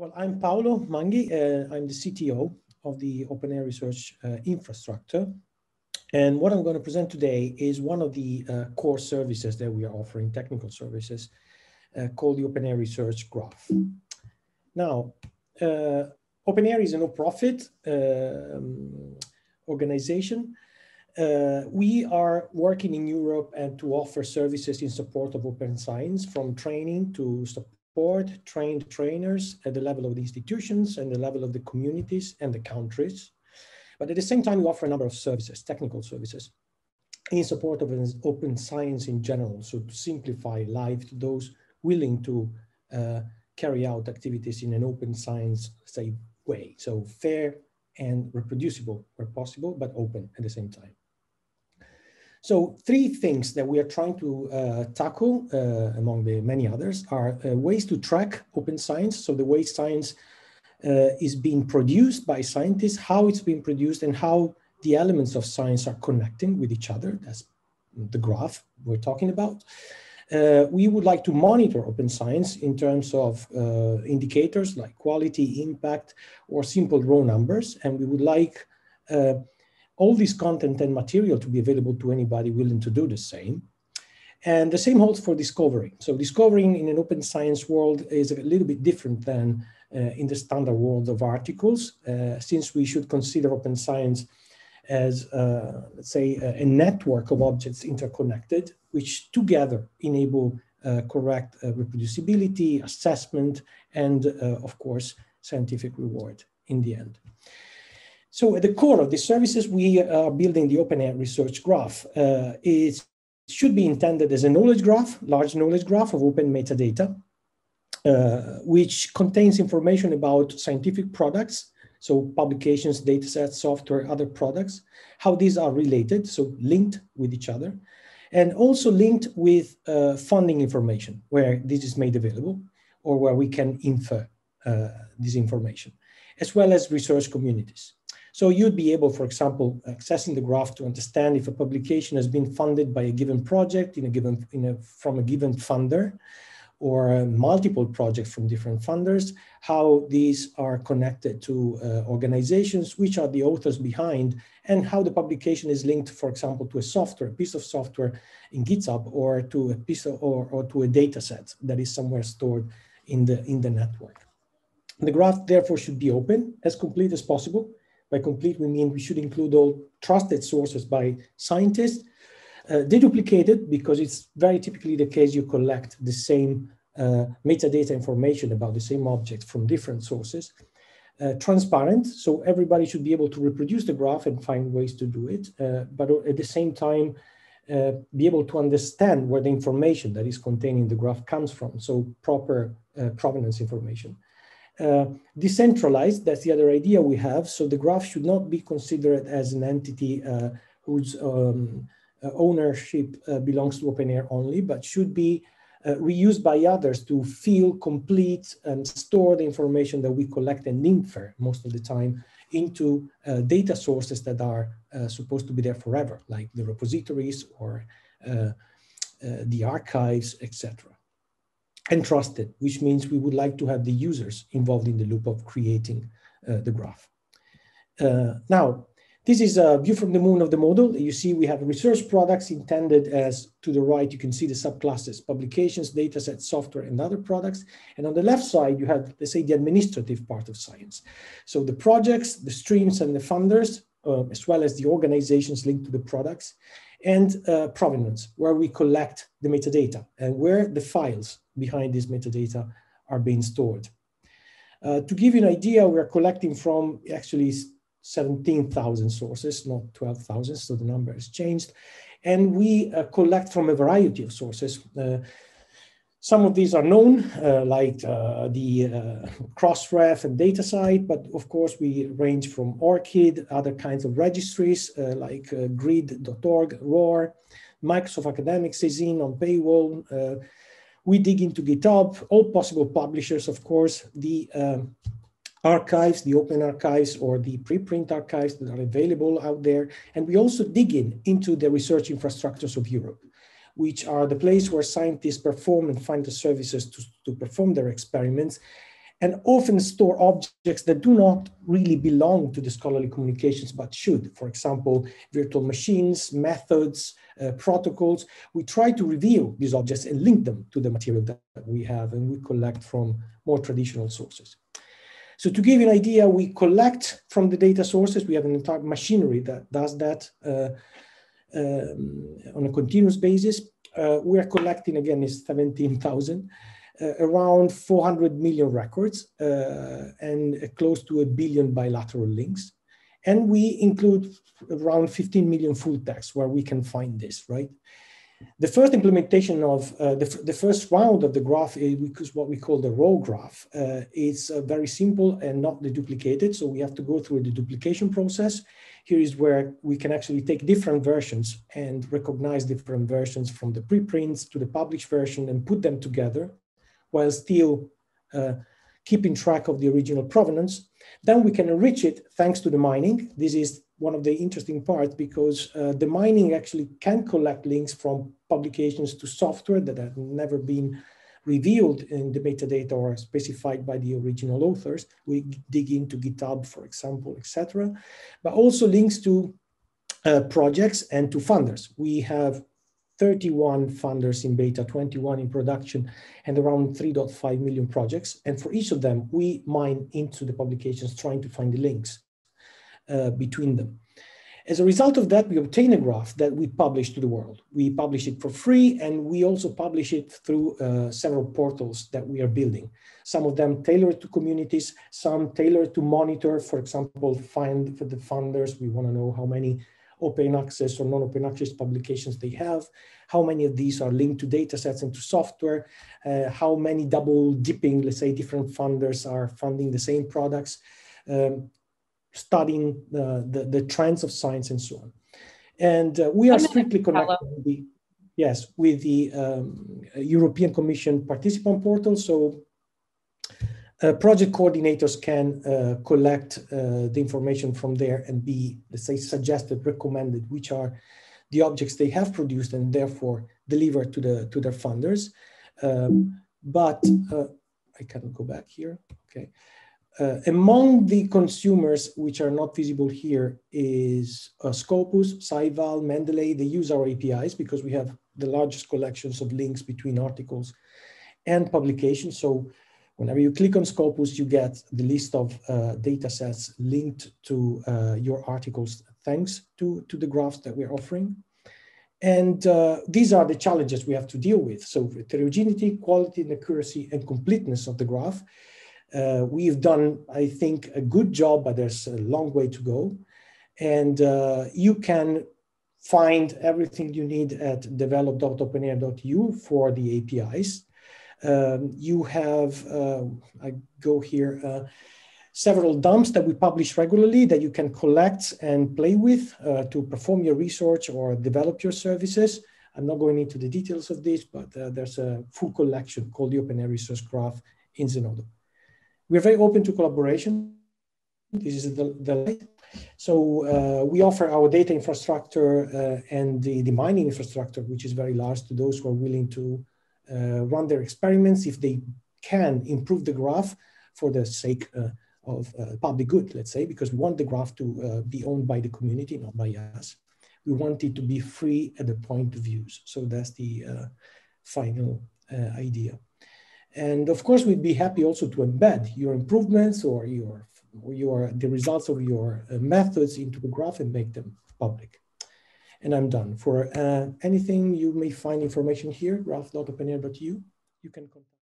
Well, I'm Paolo Manghi. Uh, I'm the CTO of the OpenAIRE Research uh, infrastructure. And what I'm going to present today is one of the uh, core services that we are offering, technical services, uh, called the OpenAIRE Research Graph. Now, uh, OpenAIRE is a no-profit um, organization. Uh, we are working in Europe and to offer services in support of open science, from training to support support trained trainers at the level of the institutions and the level of the communities and the countries. But at the same time, we offer a number of services, technical services, in support of open science in general. So to simplify life to those willing to uh, carry out activities in an open science, say, way. So fair and reproducible where possible, but open at the same time. So three things that we are trying to uh, tackle, uh, among the many others, are uh, ways to track open science. So the way science uh, is being produced by scientists, how it's being produced, and how the elements of science are connecting with each other. That's the graph we're talking about. Uh, we would like to monitor open science in terms of uh, indicators like quality, impact, or simple raw numbers. And we would like all this content and material to be available to anybody willing to do the same. And the same holds for discovery. So discovering in an open science world is a little bit different than uh, in the standard world of articles, uh, since we should consider open science as, uh, let's say, a, network of objects interconnected, which together enable uh, correct uh, reproducibility, assessment, and, uh, of course, scientific reward in the end. So at the core of the services, we are building the OpenAIRE research graph. Uh, it should be intended as a knowledge graph, large knowledge graph of open metadata, uh, which contains information about scientific products, so publications, datasets, software, other products, how these are related, so linked with each other, and also linked with uh, funding information, where this is made available, or where we can infer uh, this information, as well as research communities. So you'd be able, for example, accessing the graph to understand if a publication has been funded by a given project in a given, in a, from a given funder or multiple projects from different funders, how these are connected to uh, organizations, which are the authors behind, and how the publication is linked, for example, to a software, a piece of software in GitHub, or to a piece of, or, or to a data set that is somewhere stored in the, in the network. The graph, therefore, should be open, as complete as possible, by complete, we mean we should include all trusted sources by scientists. Uh, deduplicated, because it's very typically the case you collect the same uh, metadata information about the same object from different sources. Uh, transparent, so everybody should be able to reproduce the graph and find ways to do it, uh, but at the same time, uh, be able to understand where the information that is contained in the graph comes from, so proper uh, provenance information. Uh, decentralized, that's the other idea we have. So the graph should not be considered as an entity uh, whose um, uh, ownership uh, belongs to OpenAIRE only, but should be reused by others to feel complete and store the information that we collect and infer most of the time into data sources that are supposed to be there forever, like the repositories or the archives, etc and trusted, which means we would like to have the users involved in the loop of creating uh, the graph. Uh, now, this is a view from the moon of the model. You see we have research products intended as to the right, you can see the subclasses, publications, datasets, software, and other products. And on the left side, you have, let's say, the administrative part of science. So the projects, the streams, and the funders, uh, as well as the organizations linked to the products and uh, provenance, where we collect the metadata and where the files behind this metadata are being stored. Uh, to give you an idea, we're collecting from actually 17,000 sources, not 12,000, so the number has changed. And we uh, collect from a variety of sources. Some of these are known, uh, like uh, the uh, Crossref and DataCite, but of course we range from ORCID, other kinds of registries uh, like uh, grid.org, ROAR, Microsoft Academics is in Unpaywall. Uh, we dig into GitHub, all possible publishers, of course, the archives, the open archives or the preprint archives that are available out there. And we also dig in into the research infrastructures of Europe which are the place where scientists perform and find the services to, to perform their experiments. and often store objects that do not really belong to the scholarly communications, but should. For example, virtual machines, methods, uh, protocols. We try to reveal these objects and link them to the material that we have and we collect from more traditional sources. So to give you an idea, we collect from the data sources. We have an entire machinery that does that uh, um, on a continuous basis. Uh, we are collecting, again, is 17,000 uh, around 400 million records uh, and close to a billion bilateral links. And we include around 15 million full text where we can find this, right? The first implementation of uh, the, the first round of the graph is what we call the raw graph. Uh, it's uh, very simple and not deduplicated. So we have to go through the duplication process. Here is where we can actually take different versions and recognize different versions from the preprints to the published version and put them together while still uh, keeping track of the original provenance. Then we can enrich it thanks to the mining. This is one of the interesting parts because uh, the mining actually can collect links from publications to software that have never been revealed in the metadata or specified by the original authors. We dig into GitHub, for example, etc. But also links to uh, projects and to funders. We have 31 funders in beta, 21 in production, and around 3.5 million projects. And for each of them, we mine into the publications trying to find the links uh, between them. As a result of that, we obtain a graph that we publish to the world. We publish it for free, and we also publish it through uh, several portals that we are building. Some of them tailored to communities, some tailored to monitor, for example, find for the funders. We want to know how many open access or non-open access publications they have, how many of these are linked to data sets and to software, uh, how many double dipping, let's say different funders are funding the same products, um, studying uh, the, the trends of science and so on. And uh, we are strictly connected with the, yes, with the um, European Commission participant portal. So uh, project coordinators can uh, collect uh, the information from there and be, let's say, suggested, recommended, which are the objects they have produced and therefore delivered to the to their funders. Um, but uh, I cannot go back here. Okay. Uh, among the consumers which are not visible here is uh, Scopus, SciVal, Mendeley. They use our APIs because we have the largest collections of links between articles and publications. So Whenever you click on Scopus, you get the list of uh, data sets linked to uh, your articles thanks to, to the graphs that we're offering. And uh, these are the challenges we have to deal with. So heterogeneity, quality and accuracy and completeness of the graph. Uh, we've done, I think, a good job, but there's a long way to go. And uh, you can find everything you need at develop.openaire.eu for the APIs. Um, you have, uh, I go here, uh, several dumps that we publish regularly that you can collect and play with uh, to perform your research or develop your services. I'm not going into the details of this, but uh, there's a full collection called the OpenAIRE Research Graph in Zenodo. We're very open to collaboration. This is the, the so uh, we offer our data infrastructure uh, and the, the mining infrastructure, which is very large to those who are willing to uh, run their experiments if they can improve the graph for the sake uh, of uh, public good, let's say, because we want the graph to be owned by the community, not by us. We want it to be free at the point of use. So that's the final idea. And of course, we'd be happy also to embed your improvements or your, or your the results of your uh, methods into the graph and make them public and I'm done. For uh, anything you may find information here, graph.openaire.eu, you can contact.